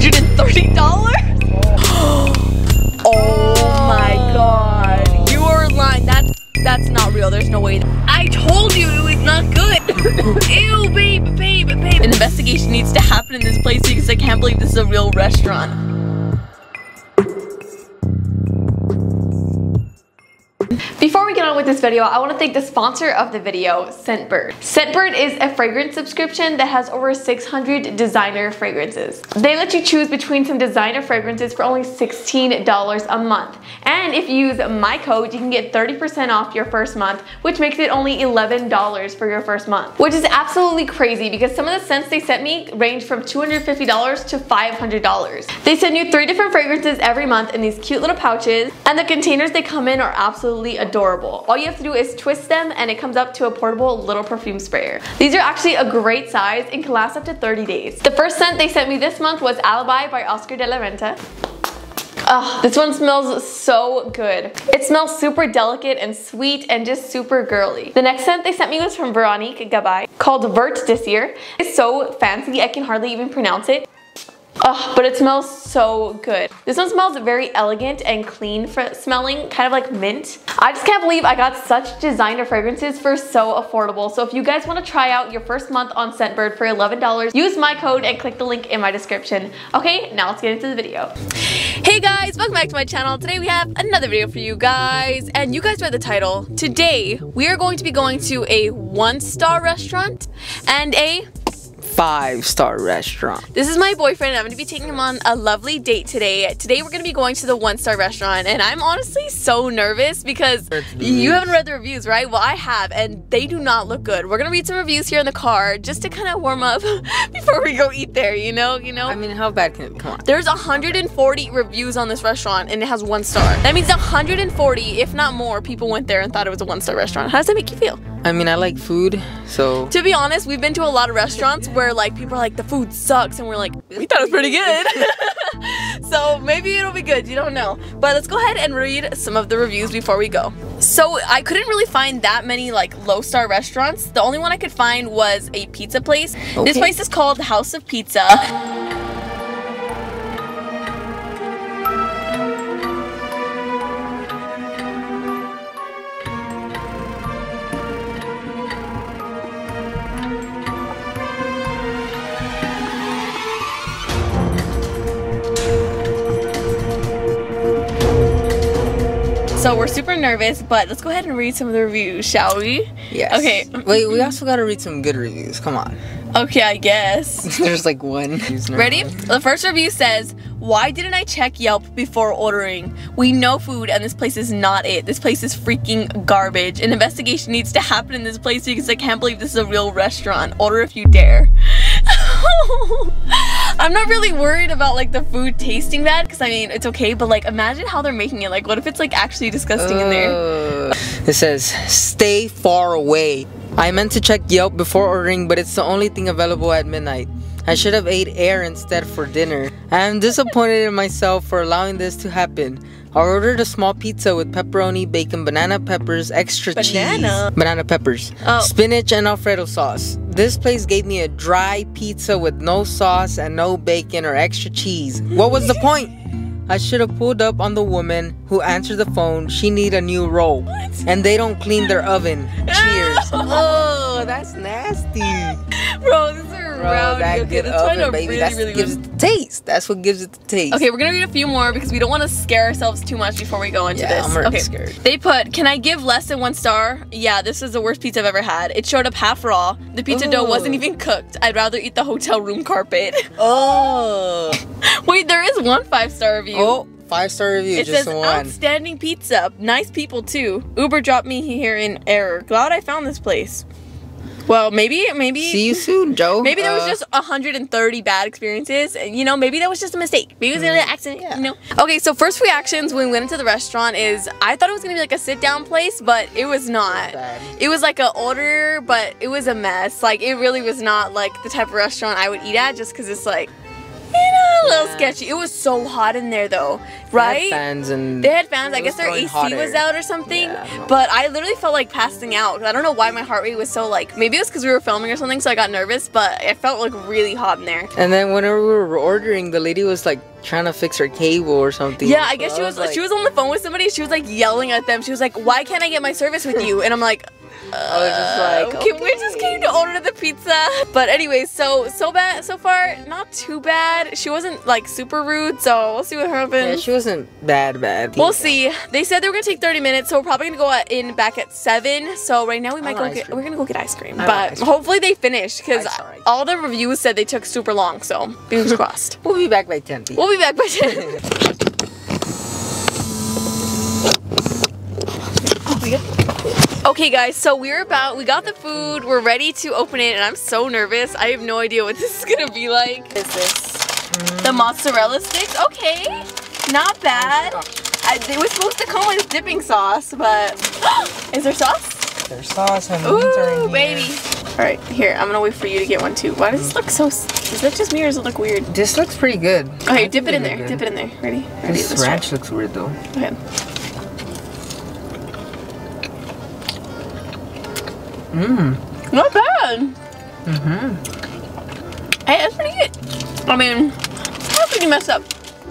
$130? oh my god. You are lying. That's that's not real. There's no way. I told you it was not good. Ew, babe, babe, babe. An investigation needs to happen in this place because I can't believe this is a real restaurant. Before we get on with this video, I want to thank the sponsor of the video, Scentbird. Scentbird is a fragrance subscription that has over 600 designer fragrances. They let you choose between some designer fragrances for only $16 a month. And if you use my code, you can get 30% off your first month, which makes it only $11 for your first month. Which is absolutely crazy because some of the scents they sent me range from $250 to $500. They send you three different fragrances every month in these cute little pouches, and the containers they come in are absolutely adorable. All you have to do is twist them and it comes up to a portable little perfume sprayer. These are actually a great size and can last up to 30 days. The first scent they sent me this month was Alibi by Oscar de la Renta. Oh, this one smells so good. It smells super delicate and sweet and just super girly. The next scent they sent me was from Veronique Gabai called Vert Désir. It's so fancy I can hardly even pronounce it. Oh, but it smells so good. This one smells very elegant and clean for smelling, kind of like mint. I just can't believe I got such designer fragrances for so affordable. So if you guys want to try out your first month on Scentbird for $11, use my code and click the link in my description. Okay, now let's get into the video. Hey guys, welcome back to my channel. Today we have another video for you guys, and you guys read the title. Today, we are going to be going to a one-star restaurant and a five star restaurant. This is my boyfriend and I'm gonna be taking him on a lovely date today. Today we're gonna be going to the one star restaurant and I'm honestly so nervous because you haven't read the reviews, right? Well, I have and they do not look good. We're gonna read some reviews here in the car just to kind of warm up before we go eat there, you know? You know? I mean, how bad can it come on? There's 140 reviews on this restaurant and it has one star. That means 140, if not more, people went there and thought it was a one star restaurant. How does that make you feel? I mean, I like food, so. To be honest, we've been to a lot of restaurants where like people are like, the food sucks, and we're like, we thought it was pretty good. so maybe it'll be good, you don't know. But let's go ahead and read some of the reviews before we go. So I couldn't really find that many like low star restaurants. The only one I could find was a pizza place. Okay. This place is called House of Pizza. We're super nervous, but let's go ahead and read some of the reviews, shall we? Yes. Okay. Wait, we also gotta read some good reviews. Come on. Okay, I guess. There's like one. Ready? The first review says, why didn't I check Yelp before ordering? We know food and this place is not it. This place is freaking garbage. An investigation needs to happen in this place because I can't believe this is a real restaurant. Order if you dare. Oh. I'm not really worried about like the food tasting bad because I mean it's okay but like imagine how they're making it. Like what if it's like actually disgusting uh, in there? It says stay far away. I meant to check Yelp before ordering but it's the only thing available at midnight. I should have ate air instead for dinner. I am disappointed in myself for allowing this to happen I ordered a small pizza with pepperoni, bacon, banana peppers, extra banana. cheese, banana peppers, oh. spinach, and Alfredo sauce. This place gave me a dry pizza with no sauce and no bacon or extra cheese. What was the point? I should have pulled up on the woman who answered the phone. She need a new roll. What? And they don't clean their oven. Cheers. oh, that's nasty. Bro, this is Bro. That okay, good oven, baby. Really, that's really gives it the taste. That's what gives it the taste. Okay, we're gonna read a few more because we don't want to scare ourselves too much before we go into yeah, this. I'm already okay. scared. They put, can I give less than one star? Yeah, this is the worst pizza I've ever had. It showed up half raw. The pizza Ooh. dough wasn't even cooked. I'd rather eat the hotel room carpet. Oh. Wait, there is one five star review. Oh. Five star review, it just says, one. Outstanding pizza. Nice people too. Uber dropped me here in error. Glad I found this place. Well, maybe, maybe. See you soon, Joe. Maybe there was uh, just 130 bad experiences. You know, maybe that was just a mistake. Maybe it was an mm, accident. Yeah. You know. Okay, so first reactions when we went into the restaurant is I thought it was gonna be like a sit down place, but it was not. It was like an order, but it was a mess. Like it really was not like the type of restaurant I would eat at, just because it's like a little sketchy. It was so hot in there though, right? They had fans and They had fans. I guess their AC hot was out or something. Yeah, but I literally felt like passing out. I don't know why my heart rate was so like. Maybe it was because we were filming or something, so I got nervous. But it felt like really hot in there. And then whenever we were ordering, the lady was like trying to fix her cable or something. Yeah, I So guess she was, like, she was on the phone with somebody. She was like yelling at them. She was like, "Why can't I get my service with you?" And I'm like. I was just like, Uh, can we just came to order the pizza? But anyways, so so bad so far, not too bad. She wasn't like super rude, so we'll see what happens. Yeah, she wasn't bad, bad. We'll see. They said they were gonna take 30 minutes, so we're probably gonna go in back at seven. So right now we might go get. cream. We're gonna go get ice cream, I but ice cream. hopefully they finish because Ice or ice. all the reviews said they took super long. So fingers crossed. We'll be back by 10 p.m. We'll be back by 10. Okay guys, so we're about, we got the food, we're ready to open it and I'm so nervous. I have no idea what this is gonna be like. What is this? The mozzarella sticks, okay. Not bad. I, it was supposed to come with dipping sauce, but is there sauce? There's sauce and meats are in Ooh, here. baby. All right, here, I'm gonna wait for you to get one too. Why does this look so, s- is that just me or does it look weird? This looks pretty good. Okay, dip it in there, dip it in there. Ready? Ready, This ranch looks weird though. Go ahead. Mmm. Not bad. Mm-hmm. Hey, that's pretty good. I mean, how could you mess up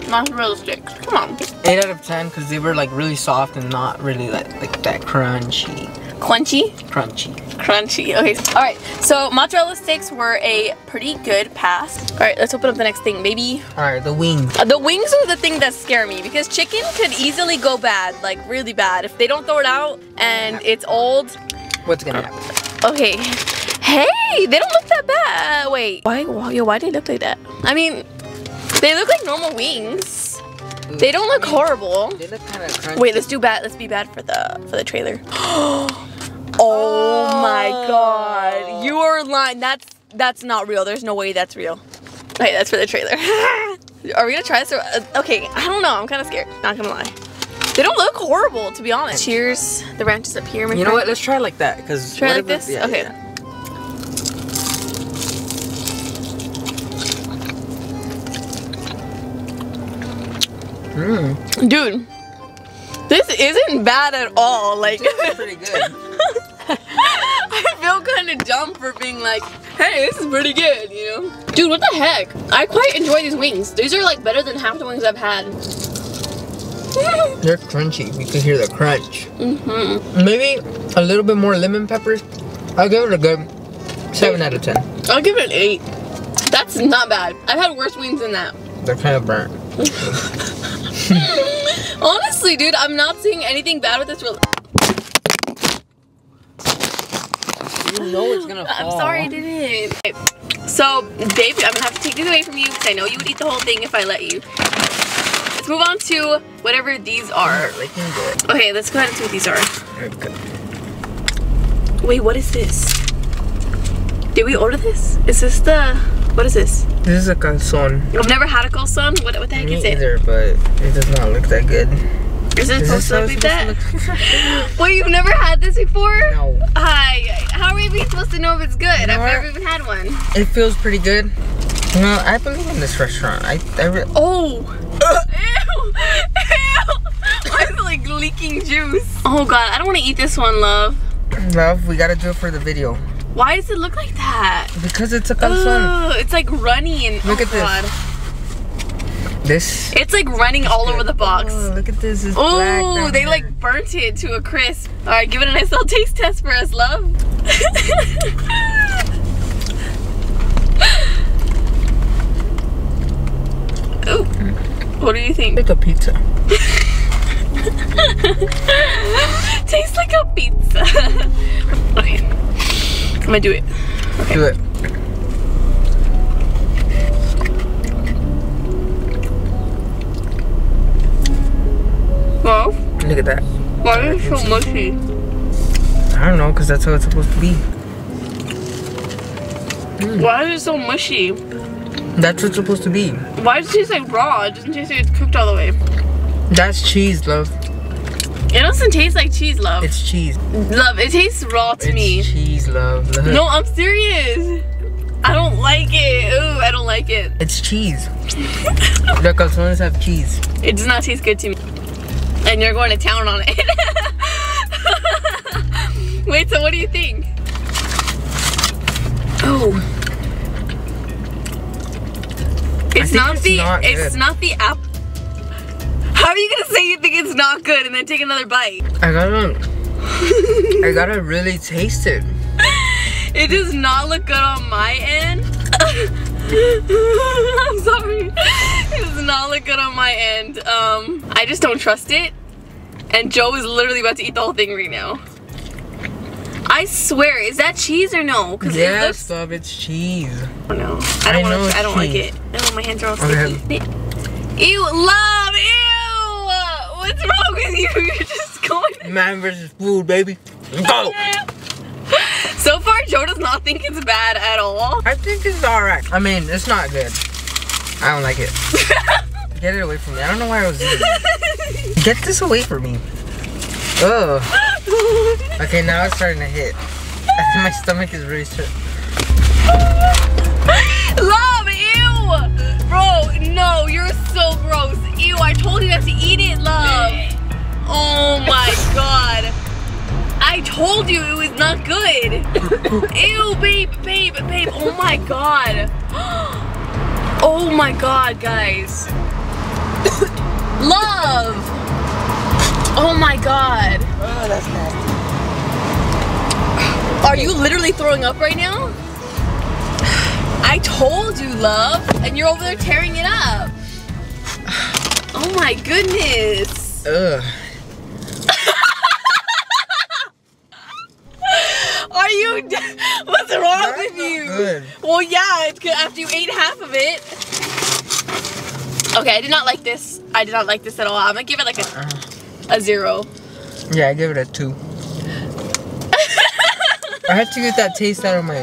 mozzarella sticks? Come on. 8 out of 10 because they were like really soft and not really like, like that crunchy. Crunchy? Crunchy. Crunchy. Okay. All right. So mozzarella sticks were a pretty good pass. All right. Let's open up the next thing. Maybe Alright, the wings. uh, the wings are the thing that scare me because chicken could easily go bad, like really bad, if they don't throw it out and it's old. What's gonna happen? Okay. Hey, they don't look that bad. Wait. Why? Why? Yo, why do they look like that? I mean, they look like normal wings. They don't look horrible. They look kind of crunchy. Wait, let's do bad. Let's be bad for the for the trailer. oh my god, you are lying. That's that's not real. There's no way that's real. Okay, that's for the trailer. are we gonna try this? Or, uh, okay, I don't know. I'm kind of scared. Not gonna lie. They don't look horrible, to be honest. Cheers. The ranch is up here. My You know friend. what? Let's try like that because Try like this? Okay. Mmm. Dude, this isn't bad at all. Like, pretty good. I feel kind of dumb for being like, hey, this is pretty good, you know? Dude, what the heck? I quite enjoy these wings. These are like better than half the wings I've had. They're crunchy. You can hear the crunch. hmm Maybe a little bit more lemon peppers. I'll give it a good 7 out of 10. I'll give it an eight. That's not bad. I've had worse wings than that. They're kind of burnt. Honestly, dude, I'm not seeing anything bad with this. Rel- You know it's gonna fall. I'm sorry, I didn't. Okay, So, babe, I'm gonna have to take these away from you because I know you would eat the whole thing if I let you. Let's move on to whatever these are. Okay, let's go ahead and see what these are. Wait, what is this? Did we order this? Is this the, what is this? This is a calzone. I've never had a calzone. What, what the heck Me is it? either, but it does not look that good. Is it this supposed to look that? Wait, you've never had this before? No. Hi. How are we supposed to know if it's good? I've know never even had one. It feels pretty good. No, I believe in this restaurant. I, I Oh. Ew. Ew. Why is it like leaking juice? Oh god, I don't want to eat this one, love. love, we gotta do it for the video. Why does it look like that? Because it's a calzone. Ugh, it's like runny and Look oh at this. god. This. It's like running all over the box. Oh, look at this. It's Oh, they here. like burnt it to a crisp. All right, give it a nice little taste test for us, love. Ooh, what do you think? like a pizza. Tastes like a pizza. okay, I'm gonna do it. Do it. Well, Look at that. why is it so mushy? I don't know, because that's how it's supposed to be. Hmm. Why is it so mushy? That's what it's supposed to be. Why does it taste like raw? It doesn't taste like it's cooked all the way. That's cheese, love. It doesn't taste like cheese, love. It's cheese. love, it tastes raw to it's me. cheese, love. No, I'm serious. I don't like it. Ooh, I don't like it. It's cheese. Look, Calzones have cheese. It does not taste good to me. And you're going to town on it. Wait, so what do you think? Oh. It's not it's the not it's not the app. How are you gonna say you think it's not good and then take another bite? I gotta, I gotta really taste it. It does not look good on my end. I'm sorry. It does not look good on my end. Um, I just don't trust it. And Joe is literally about to eat the whole thing right now. I swear, is that cheese or no? Because Yes, it looks. love, it's cheese. Oh, no, I I don't know want. it's I don't like it. No, my hands are all Okay. sticky. Ew, love, ew. What's wrong with you? You're just going. Man versus food, baby. Go! So far, Joe does not think it's bad at all. I think it's alright. I mean, it's not good. I don't like it. Get it away from me. I don't know why I was eating it. Get this away from me. Ugh. Okay, now it's starting to hit. My stomach is really str- Love, ew! Bro, no, you're so gross. Ew, I told you not to eat it, love. Oh my god. I told you it was not good. Ew, babe, babe, babe. Oh my god. Oh my god, guys. Love. Oh my god. Oh, that's nasty. Are you literally throwing up right now? I told you, love, and you're over there tearing it up. Oh my goodness. Ugh. Are you? What's wrong That's with you? good. Well, yeah, it's good after you ate half of it. Okay, I did not like this. I did not like this at all. I'm gonna give it like a, Uh, a zero. yeah, I give it a two. I had to get that taste out of my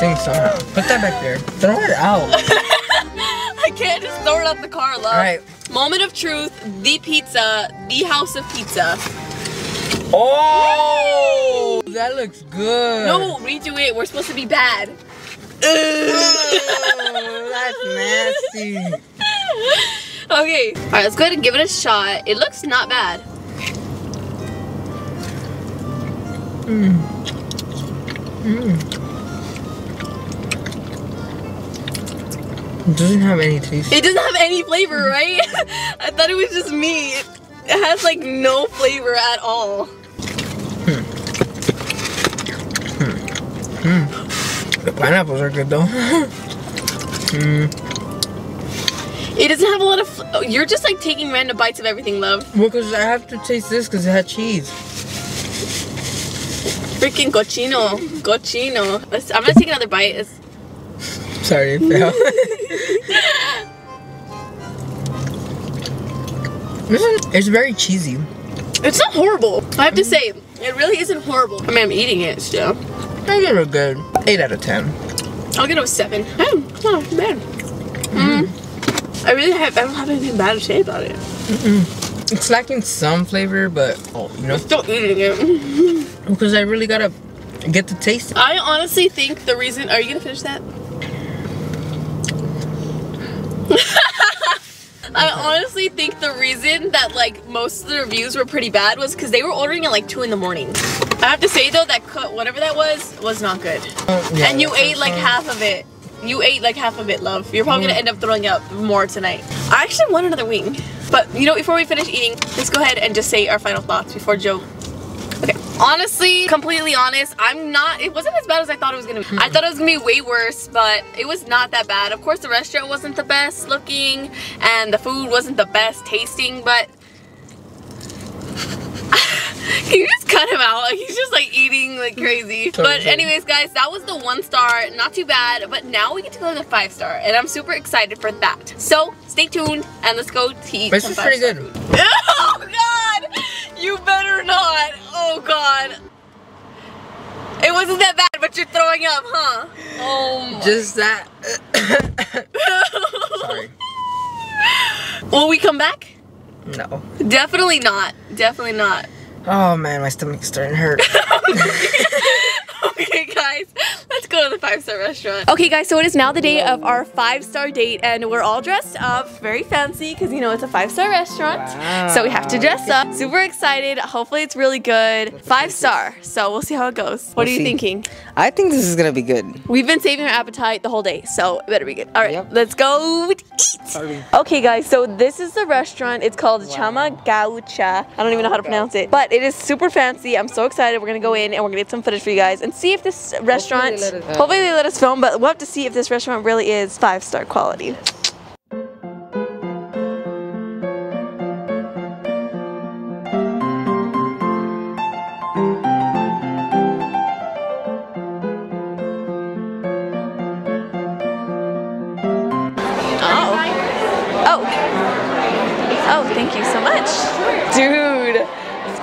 thing somehow. Put that back there. Throw it out. I can't just throw it out the car, love. Alright. Moment of truth, the pizza, the house of pizza. Oh, that looks good. No, redo it. We're supposed to be bad. Oh, that's nasty. Okay. All right, let's go ahead and give it a shot. It looks not bad. Mm. Mm. It doesn't have any taste. It doesn't have any flavor, right? I thought it was just me. It has like no flavor at all. Hmm. Hmm. Hmm. The pineapples are good though. mm. It doesn't have a lot of. Oh, you're just like taking random bites of everything, love. Well, because I have to taste this because it had cheese. Freaking cochino, cochino. Let's, I'm gonna take another bite. It's, Sorry, it failed. Listen, it's very cheesy. it's not horrible. I have to say, it really isn't horrible. I mean, I'm eating it still. I give it a good 8 out of 10. I'll give it a seven. Oh, it's not bad. Mm. I really have. I don't have anything bad to say about it. It's lacking some flavor, but, oh, you know, Still eating it. because I really gotta get the taste. I honestly think the reason. Are you gonna finish that? I honestly think the reason that like most of the reviews were pretty bad was because they were ordering at like two in the morning. I have to say though that cut whatever that was was not good. Oh, yeah, and you ate like half of it. You ate like half of it, love. You're probably Mm. gonna end up throwing up more tonight. I actually want another wing. But you know, before we finish eating, let's go ahead and just say our final thoughts before Joe. Honestly, completely honest, I'm not it wasn't as bad as I thought it was gonna be. I thought it was gonna be way worse, but it was not that bad. Of course the restaurant wasn't the best looking and the food wasn't the best tasting, but Can you just cut him out? He's just like eating like crazy. But anyways, guys, that was the one star. Not too bad. But now we get to go to the five star, and I'm super excited for that. So stay tuned and let's go to eat This some is pretty good. You better not. Oh God. It wasn't that bad, but you're throwing up, huh? Oh my. Just that. Sorry. Will we come back? No. Definitely not. Definitely not. Oh man, my stomach's starting to hurt. okay, guys, let's go go to the five star restaurant. Okay, guys, so it is now the day of our five star date, and we're all dressed up, very fancy, because you know it's a five star restaurant. Wow. So we have to dress up. Super excited. Hopefully, it's really good. Five star. So we'll see how it goes. What We'll are you see. thinking? I think this is gonna be good. We've been saving our appetite the whole day, so it better be good. All right, Yep. let's go eat. Okay, guys, so this is the restaurant. It's called Chama Gaucha. I don't even know how to pronounce it, but it is super fancy. I'm so excited. We're gonna go in and we're gonna get some footage for you guys and see if this restaurant. let us- hopefully they let us film, but we'll have to see if this restaurant really is five star quality.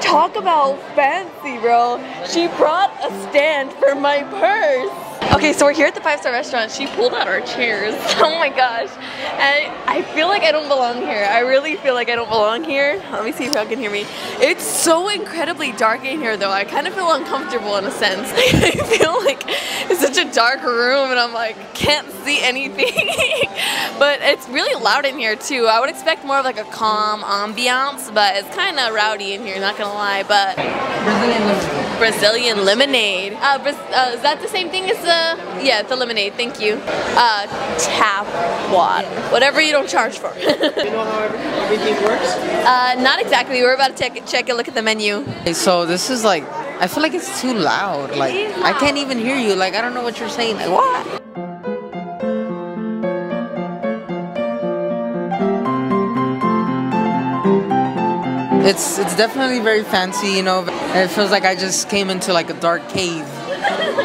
Talk about fancy, bro. She brought a stand for my purse. Okay, so we're here at the five star restaurant. She pulled out our chairs. Oh my gosh. And I feel like I don't belong here. I really feel like I don't belong here. Let me see if y'all can hear me. It's so incredibly dark in here though. I kind of feel uncomfortable in a sense. I feel like it's such a dark room and I'm like, can't see anything. but it's really loud in here too. I would expect more of like a calm ambiance, but it's kind of rowdy in here, not gonna lie. But Brazilian lemonade. Brazilian lemonade. Uh, uh, is that the same thing as the? Yeah, the lemonade. Thank you. Uh, tap water. Whatever you don't charge for. You know how everything works? uh, not exactly. We're about to check check and look at the menu. Okay, so this is like, I feel like it's too loud. Like, is I can't even hear you. Like, I don't know what you're saying. Like, what? It's it's definitely very fancy, you know. And it feels like I just came into like a dark cave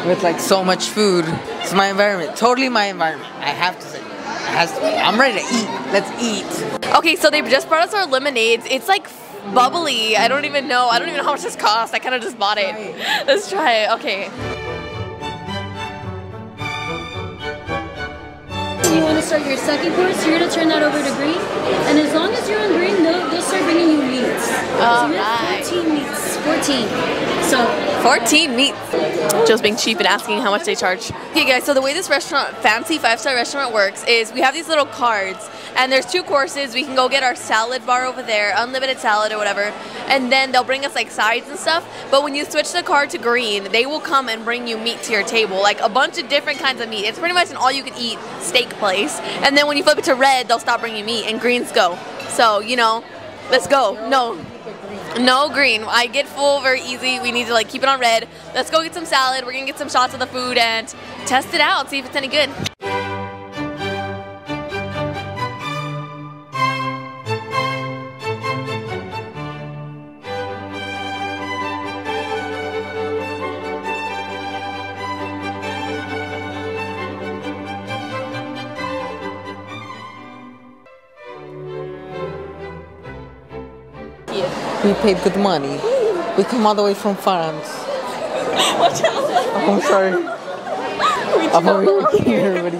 with like so much food. It's my environment, totally my environment. I have to say, it has to be. I'm ready to eat. Let's eat. Okay, so they just brought us our lemonades. It's like bubbly. I don't even know. I don't even know how much this cost. I kind of just bought it. Let's try it. Okay. Start your second course, you're going to turn that over to green. And as long as you're on green, they'll, they'll start bringing you meats. so oh, Alright. have 14 meats. 14. So 14 meats. Just being cheap and asking how much they charge. Okay, guys, so the way this restaurant, fancy five star restaurant works is we have these little cards, and there's two courses. We can go get our salad bar over there, unlimited salad or whatever, and then they'll bring us like sides and stuff. But when you switch the card to green, they will come and bring you meat to your table, like a bunch of different kinds of meat. It's pretty much an all you can eat steak place. And then when you flip it to red, they'll stop bringing meat, and greens go. So, you know, let's go. No. No green. I get full very easy. We need to like keep it on red. Let's go get some salad. We're gonna get some shots of the food and test it out. See if it's any good. We paid good money. We come all the way from France. Watch out. Oh, I'm sorry. I'm over here, everybody.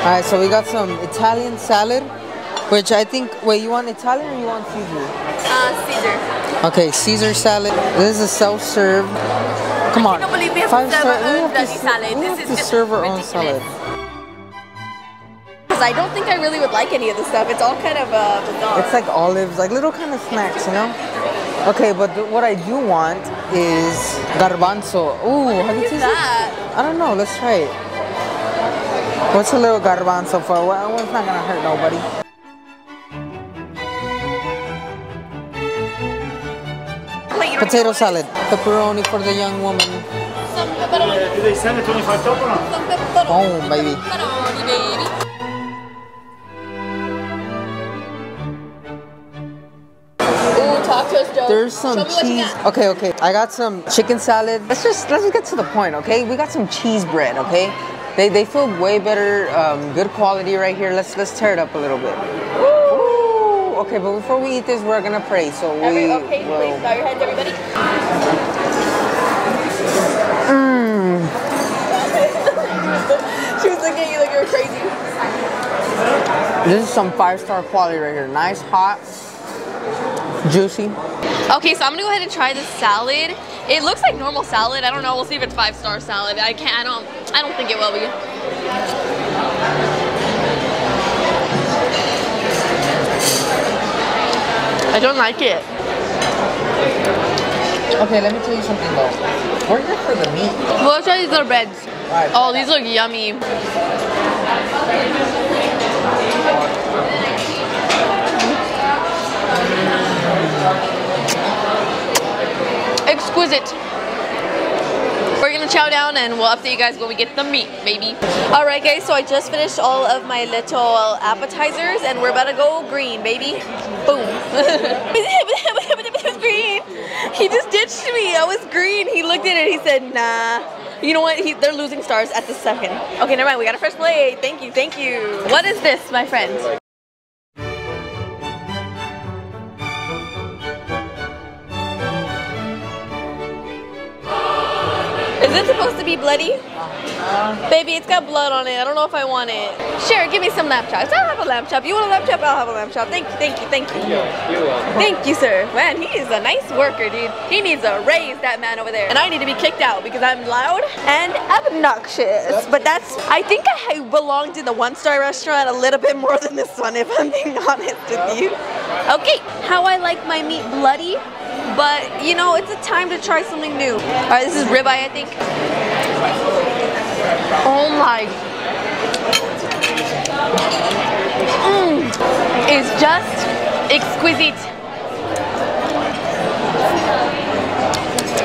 Alright, so we got some Italian salad, which I think, wait, you want Italian or you want Caesar? Uh, Caesar. Okay, Caesar salad. This is a self-serve. Come on. cannot believe we have Five to serve our own bloody salad. We This have is to just serve our own salad. Because I don't think I really would like any of this stuff. It's all kind of uh, bizarre. It's like olives, like little kind of snacks, you know? Okay, but what I do want is garbanzo. Ooh, have you What is tasted that? I don't know, let's try it. What's a little garbanzo for? Well, it's not gonna hurt nobody. Potato salad, pepperoni for the young woman. Some pepperoni. Do they send a 25 top or not? Some pepperoni. Oh, baby. Pepperoni, baby. Ooh, talk Joe. There's some Show me what you cheese. Okay, okay. I got some chicken salad. Let's just let's just get to the point, okay? We got some cheese bread, okay? They they feel way better, um, good quality right here. Let's let's tear it up a little bit. Ooh, okay, but before we eat this, we're gonna pray. So we Every, okay, will- please bow your heads, everybody. Mm. she was looking at you like you were crazy. This is some five star quality right here. Nice, hot, juicy. Okay, so I'm gonna go ahead and try this salad. It looks like normal salad. I don't know. We'll see if it's five star salad. I can't. I don't. I don't think it will be. I don't like it. Okay, let me tell you something though. We're here for the meat. Well, let's try these little breads. Alright. Oh, these look yummy. Exquisite. We're gonna chow down and we'll update you guys when we get the meat, baby. All right, guys, so I just finished all of my little appetizers and we're about to go green, baby. Boom. green. He just ditched me. I was green. He looked at it. He said, nah. You know what? He, they're losing stars at the second. Okay, never mind. We got a fresh plate. Thank you. Thank you. What is this, my friend? Is it supposed to be bloody? Baby, it's got blood on it. I don't know if I want it. Sure, give me some lamb chops. I'll have a lamb chop. You want a lamb chop? I'll have a lamb chop. Thank you, thank you, thank you. Thank you, sir. Man, he is a nice worker, dude. He needs a raise, that man over there. And I need to be kicked out because I'm loud and obnoxious. But that's, I think I belonged in the one-star restaurant a little bit more than this one, if I'm being honest with you. Okay, how I like my meat bloody, but you know, it's a time to try something new. All right, this is ribeye, I think. Oh my. Mmm. It's just exquisite.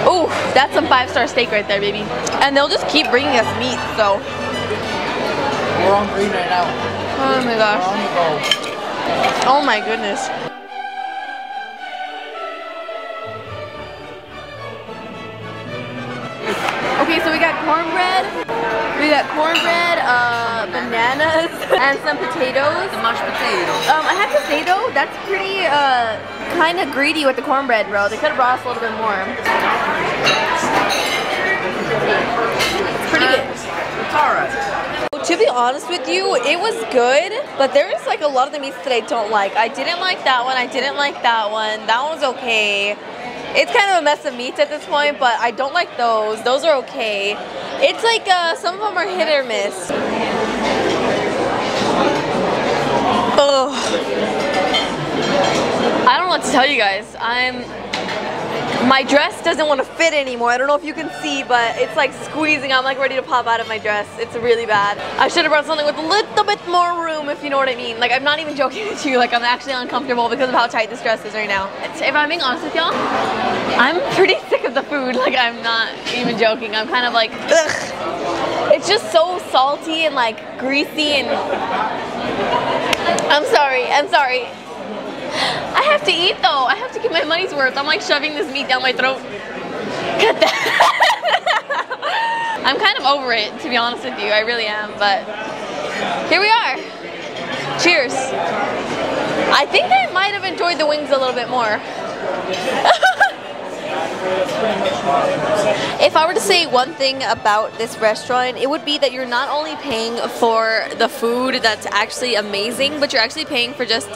Ooh, that's some five-star steak right there, baby. And they'll just keep bringing us meat, so. We're on green right now. Oh my gosh. on the go. Oh my goodness. Got cornbread, uh, bananas, and some potatoes. The mashed potatoes. Um, I have to say though, that's pretty, uh, kind of greedy with the cornbread, bro. They could have brought us a little bit more. It's pretty good. It's alright. To be honest with you, it was good, but there is like a lot of the meats that I don't like. I didn't like that one. I didn't like that one. That one was okay. It's kind of a mess of meats at this point, but I don't like those. Those are okay. It's like uh, some of them are hit or miss. Ugh. I don't know what to tell you guys. I'm my dress doesn't want to fit anymore. I don't know if you can see, but it's like squeezing. I'm like ready to pop out of my dress. It's really bad. I should have brought something with a little bit more room, if you know what I mean. Like, I'm not even joking with you. Like, I'm actually uncomfortable because of how tight this dress is right now. If I'm being honest with y'all, I'm pretty sick of the food. Like, I'm not even joking. I'm kind of like, ugh. It's just so salty and like greasy and. I'm sorry. I'm sorry. I have to eat though. I have to get my money's worth. I'm like shoving this meat down my throat. Cut that. I'm kind of over it, to be honest with you. I really am, but here we are. Cheers. I think I might have enjoyed the wings a little bit more. If I were to say one thing about this restaurant, it would be that you're not only paying for the food that's actually amazing, but you're actually paying for just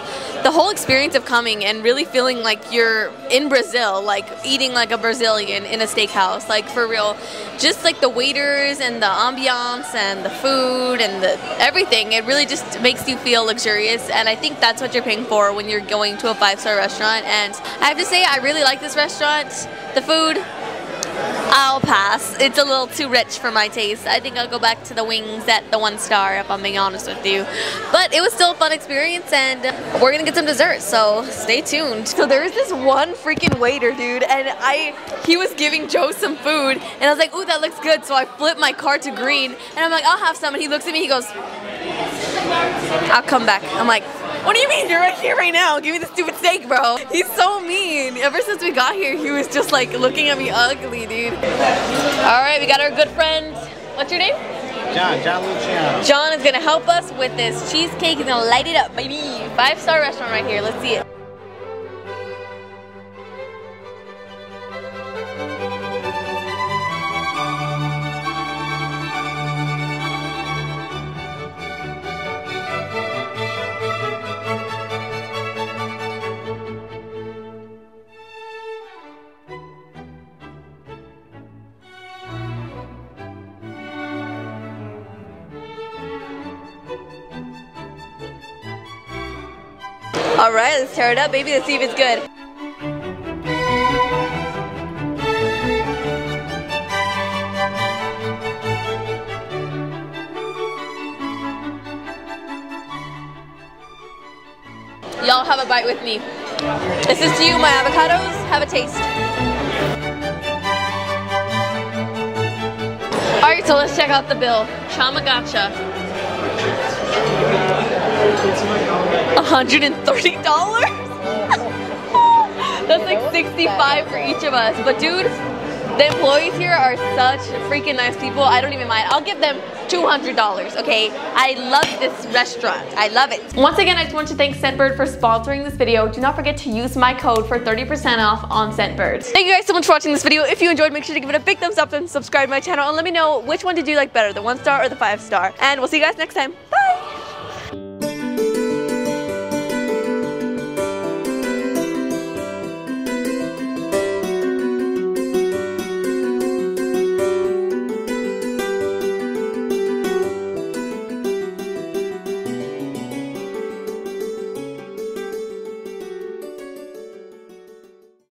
the whole experience of coming and really feeling like you're in Brazil, like eating like a Brazilian in a steakhouse, like for real. Just like the waiters and the ambiance and the food and the everything, it really just makes you feel luxurious. And I think that's what you're paying for when you're going to a five star restaurant. And I have to say, I really like this restaurant. The food, It's a little too rich for my taste. I think I'll go back to the wings at the one star if I'm being honest with you. But it was still a fun experience and we're gonna get some dessert, so stay tuned. So there's this one freaking waiter, dude, and I he was giving Joe some food and I was like, ooh, that looks good. So I flipped my card to green and I'm like, I'll have some. And he looks at me, he goes, I'll come back. I'm like, what do you mean? You're right here right now. Give me the stupid steak, bro. He's so mean. Ever since we got here, he was just like looking at me ugly, dude. All right, we got our good friend. What's your name? John, John Luciano. John is gonna help us with this cheesecake. He's gonna light it up, baby. Five star restaurant right here. Let's see it. All right, let's tear it up, baby. Let's see if it's good. Y'all have a bite with me. This is to you, my avocados. Have a taste. All right, so let's check out the bill. Chama Gaucha. $130? That's like 65 for each of us. But dude, the employees here are such freaking nice people. I don't even mind. I'll give them $200, okay? I love this restaurant. I love it. Once again, I just want to thank Scentbird for sponsoring this video. Do not forget to use my code for 30% off on Scentbird. Thank you guys so much for watching this video. If you enjoyed, make sure to give it a big thumbs up and subscribe to my channel. And let me know which one did you like better, the one star or the five star. And we'll see you guys next time.